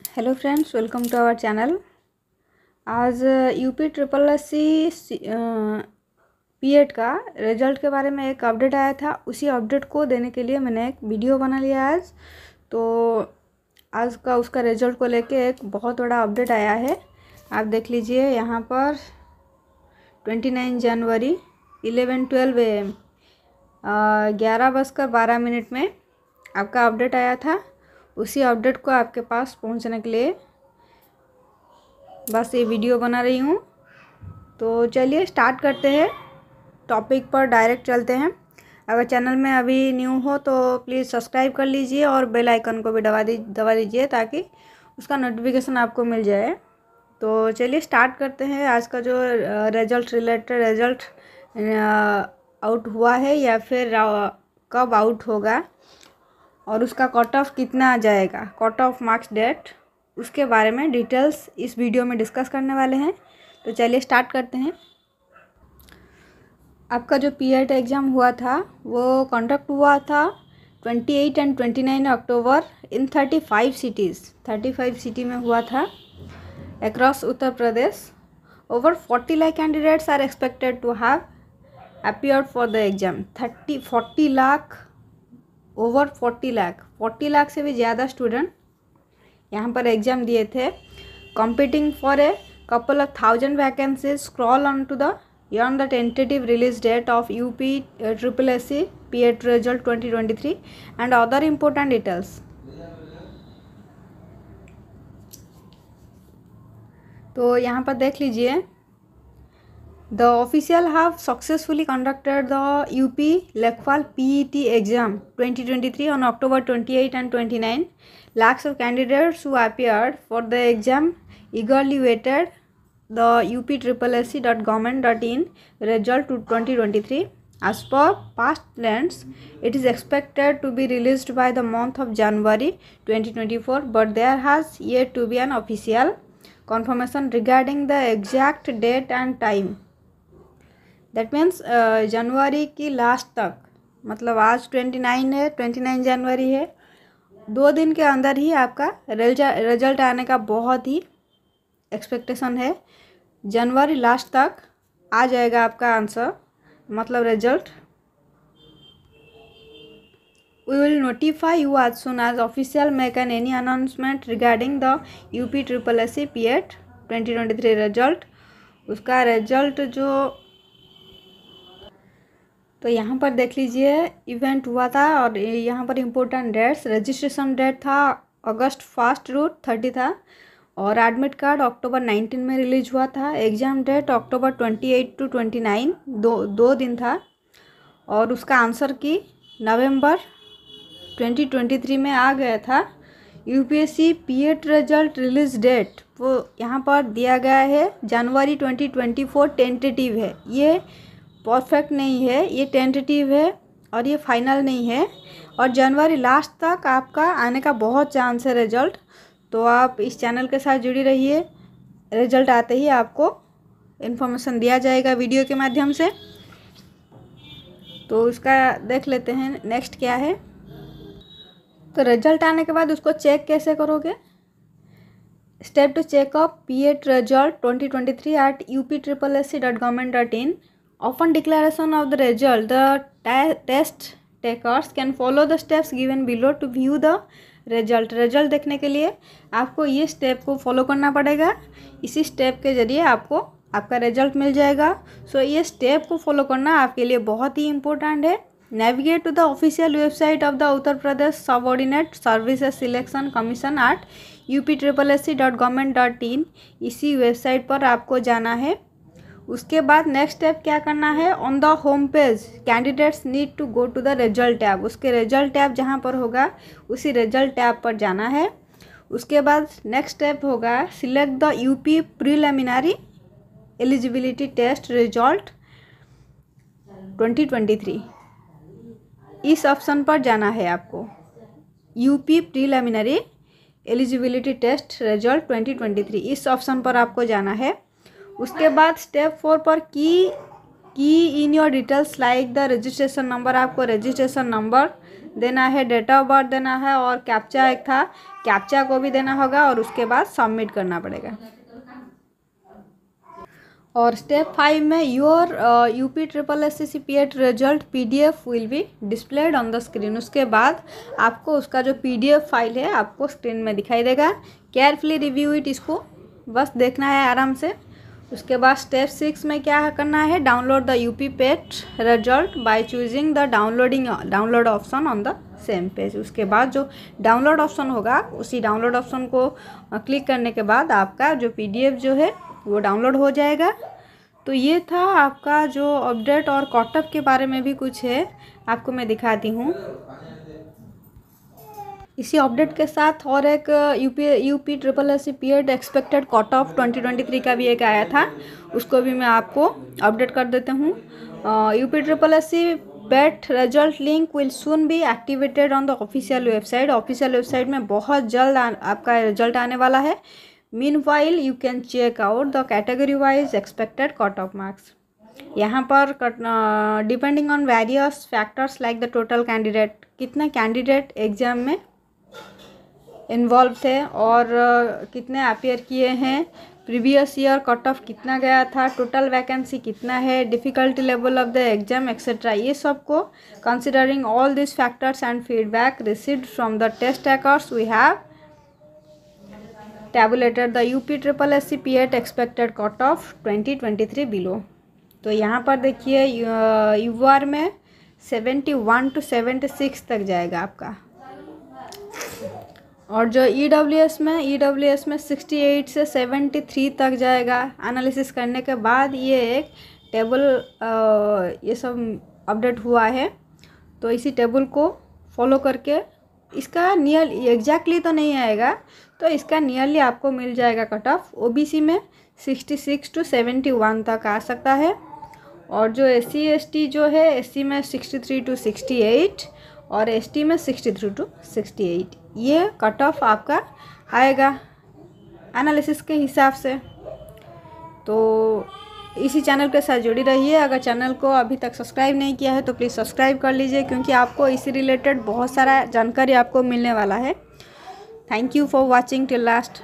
Hello friends welcome to our channel आज UP triple S C P Ed का result के बारे में एक अपडेट आया था। उसी अपडेट को देने के लिए मैंने एक वीडियो बना लिया आज। तो आज का उसका रिज़ल्ट को लेके एक बहुत बड़ा अपडेट आया है। आप देख लीजिए, यहाँ पर twenty nine January eleven twelve A M ग्यारह बजकर बारह मिनट में आपका अपडेट आया था। उसी अपडेट को आपके पास पहुँचने के लिए बस ये वीडियो बना रही हूँ। तो चलिए स्टार्ट करते हैं। टॉपिक पर डायरेक्ट चलते हैं। अगर चैनल में अभी न्यू हो तो प्लीज़ सब्सक्राइब कर लीजिए और बेल आइकन को भी दबा दी, दबा दीजिए ताकि उसका नोटिफिकेशन आपको मिल जाए। तो चलिए स्टार्ट करते हैं। आज का जो रिज़ल्ट रिलेटेड रिज़ल्ट आउट हुआ है या फिर कब आउट होगा? और उसका कट ऑफ़ कितना आ जाएगा? कट ऑफ़ मार्क्स डेट उसके बारे में डिटेल्स इस वीडियो में डिस्कस करने वाले हैं। तो चलिए स्टार्ट करते हैं। आपका जो पी एड एग्ज़ाम हुआ था, वो कंडक्ट हुआ था twenty eight and twenty nine October in thirty five cities thirty five city में हुआ था। Across Uttar Pradesh over forty lakh candidates are expected to have appeared for the exam thirty forty lakh over forty lakh forty lakh से भी ज़्यादा student यहाँ पर exam दिए थे competing for a couple of thousand vacancies scroll on to the on the tentative release date of UP uh, Triple SC PET result 2023 and other important details. तो यहाँ पर देख लीजिए The official have successfully conducted the UP Lekhpal PET exam 2023 on October 28 and 29. Lakhs of candidates who appeared for the exam eagerly waited the up.sc.government.in result to 2023. As per past plans, it is expected to be released by the month of January 2024, but there has yet to be an official confirmation regarding the exact date and time. That means जनवरी की last तक मतलब आज twenty nine है twenty nine जनवरी है, दो दिन के अंदर ही आपका रिज़ल्ट आने का बहुत ही एक्सपेक्टेशन है। जनवरी लास्ट तक आ जाएगा आपका आंसर मतलब result we will notify you as soon as official make an any announcement regarding the UP triple S C PET twenty twenty three result उसका रिज़ल्ट जो तो यहाँ पर देख लीजिए इवेंट हुआ था और यहाँ पर इम्पोर्टेंट डेट्स रजिस्ट्रेशन डेट था अगस्त फ़र्स्ट रूट थर्टी था और एडमिट कार्ड अक्टूबर नाइनटीन में रिलीज़ हुआ था। Exam date October twenty eight to twenty nine दो दो दिन था और उसका आंसर की नवंबर ट्वेंटी ट्वेंटी थ्री में आ गया था। UPSC PET result release date वो यहाँ पर दिया गया है जनवरी ट्वेंटी ट्वेंटी फोर टेंटेटिव है। ये परफेक्ट नहीं है, ये टेंटेटिव है और ये फाइनल नहीं है। और जनवरी लास्ट तक आपका आने का बहुत चांस है रिज़ल्ट तो आप इस चैनल के साथ जुड़ी रहिए। रिज़ल्ट आते ही आपको इन्फॉर्मेशन दिया जाएगा वीडियो के माध्यम से। तो उसका देख लेते हैं नेक्स्ट क्या है। तो रिज़ल्ट आने के बाद उसको चेक कैसे करोगे? Step two check UP PET result twenty twenty three at U P triple S C dot government dot in Upon declaration of the result, the test takers can follow the steps given below to view the result result देखने के लिए आपको ये step को follow करना पड़ेगा। इसी step के ज़रिए आपको आपका रिज़ल्ट मिल जाएगा। सो so, ये स्टेप को फॉलो करना आपके लिए बहुत ही इम्पोर्टेंट है। Navigate to the official website of the Uttar Pradesh subordinate services selection commission at U P triple S C dot government dot in इसी वेबसाइट पर आपको जाना है। उसके बाद नेक्स्ट स्टेप क्या करना है? On the home page candidates need to go to the result tab उसके रिज़ल्ट टैब जहाँ पर होगा, उसी रिज़ल्ट टैब पर जाना है। उसके बाद नेक्स्ट स्टेप होगा select the UP preliminary eligibility test result 2023 इस ऑप्शन पर जाना है आपको। UP preliminary eligibility test result 2023 इस ऑप्शन पर आपको जाना है। उसके बाद स्टेप फोर पर key key in your details like the registration number आपको रजिस्ट्रेशन नंबर देना है डेट ऑफ़ बर्थ देना है और कैप्चा एक था। कैप्चा को भी देना होगा और उसके बाद सबमिट करना पड़ेगा। और स्टेप फाइव में your U P triple S C C PET result P D F will be displayed on the screen उसके बाद आपको उसका जो पी डी एफ़ फ़ाइल है, आपको स्क्रीन में दिखाई देगा। केयरफुली रिव्यू इट इसको बस देखना है आराम से। उसके बाद स्टेप सिक्स में क्या करना है? Download the U P PET result by choosing the downloading download option on the same page उसके बाद जो डाउनलोड ऑप्शन होगा, उसी डाउनलोड ऑप्शन को क्लिक करने के बाद आपका जो पी डी एफ़ जो है, वो डाउनलोड हो जाएगा। तो ये था आपका जो अपडेट और कॉटअप के बारे में भी कुछ है। आपको मैं दिखाती हूँ। इसी अपडेट के साथ और एक U P U triple S C PET expected cut off twenty twenty three का भी एक आया था। उसको भी मैं आपको अपडेट कर देता हूँ। U P triple S C PET result link will soon be activated on the official website official website में बहुत जल्द आपका रिज़ल्ट आने वाला है। Meanwhile you can check out the category wise expected cut off marks यहाँ पर depending on various factors like the total candidate कितने कैंडिडेट एग्ज़ाम में इन्वॉल्व थे और कितने अपेयर किए हैं। प्रीवियस ईयर कट ऑफ़ कितना गया था टोटल वैकेंसी कितना है difficulty level of the exam etcetera ये सबको considering all this factors and feedback received from the test takers we have tabulated the UP triple S C PET expected cut off twenty twenty three below तो यहाँ पर देखिए U R में seventy one to seventy six तक जाएगा आपका। और जो ई डब्ल्यू एस में ई डब्ल्यू एस में सिक्सटी एट से सेवेंटी थ्री तक जाएगा। एनालिसिस करने के बाद ये एक टेबल ये सब अपडेट हुआ है। तो इसी टेबल को फॉलो करके इसका नियर एग्जैक्टली तो नहीं आएगा तो इसका नियरली आपको मिल जाएगा cut off O B C में sixty six to seventy one तक आ सकता है। और जो एस सी एस टी जो है एस सी में sixty three to sixty eight और एस टी में sixty three to sixty eight ये कट ऑफ़ आपका आएगा एनालिसिस के हिसाब से। तो इसी चैनल के साथ जुड़ी रहिए। अगर चैनल को अभी तक सब्सक्राइब नहीं किया है तो प्लीज़ सब्सक्राइब कर लीजिए, क्योंकि आपको इसी रिलेटेड बहुत सारा जानकारी आपको मिलने वाला है। Thank you for watching till last